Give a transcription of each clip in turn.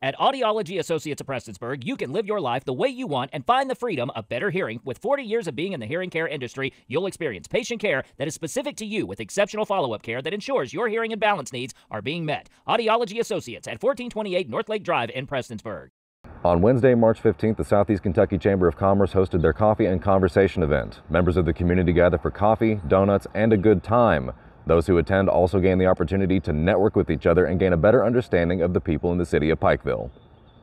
At Audiology Associates of Prestonsburg, you can live your life the way you want and find the freedom of better hearing. With 40 years of being in the hearing care industry, you'll experience patient care that is specific to you with exceptional follow up care that ensures your hearing and balance needs are being met. Audiology Associates at 1428 North Lake Drive in Prestonsburg. On Wednesday, March 15th, the Southeast Kentucky Chamber of Commerce hosted their coffee and conversation event. Members of the community gather for coffee, donuts, and a good time. Those who attend also gain the opportunity to network with each other and gain a better understanding of the people in the city of Pikeville.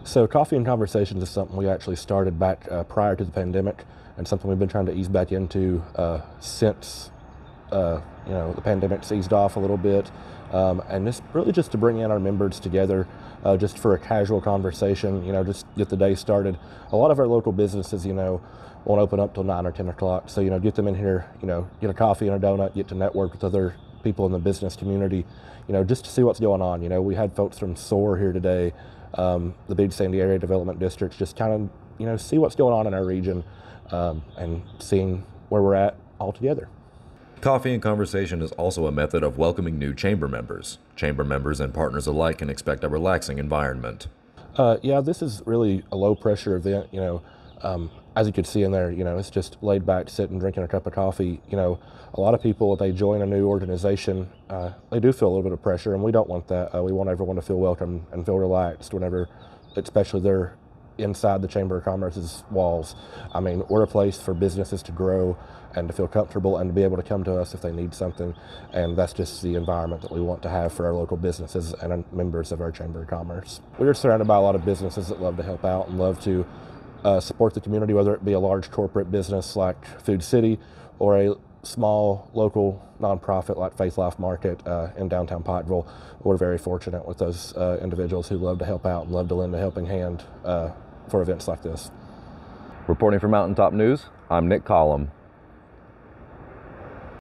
So, Coffee and Conversations is something we actually started back uh, prior to the pandemic and something we've been trying to ease back into uh, since uh, you know the pandemic's eased off a little bit. Um, and it's really just to bring in our members together uh, just for a casual conversation, you know, just get the day started. A lot of our local businesses, you know, won't open up till 9 or 10 o'clock. So, you know, get them in here, you know, get a coffee and a donut, get to network with other people in the business community, you know, just to see what's going on. You know, we had folks from SOAR here today, um, the Big Sandy Area Development District, just kind of, you know, see what's going on in our region um, and seeing where we're at all together. Coffee and conversation is also a method of welcoming new chamber members. Chamber members and partners alike can expect a relaxing environment. Uh, yeah, this is really a low pressure event. You know, um, as you could see in there, you know, it's just laid back, sitting, drinking a cup of coffee. You know, a lot of people, they join a new organization, uh, they do feel a little bit of pressure, and we don't want that. Uh, we want everyone to feel welcome and feel relaxed whenever, especially they're inside the Chamber of Commerce's walls. I mean, we're a place for businesses to grow and to feel comfortable and to be able to come to us if they need something. And that's just the environment that we want to have for our local businesses and members of our Chamber of Commerce. We're surrounded by a lot of businesses that love to help out and love to uh, support the community, whether it be a large corporate business like Food City or a small local nonprofit like Faith Life Market uh, in downtown Pikeville. We're very fortunate with those uh, individuals who love to help out and love to lend a helping hand uh, for events like this. Reporting for Mountaintop News, I'm Nick Collum.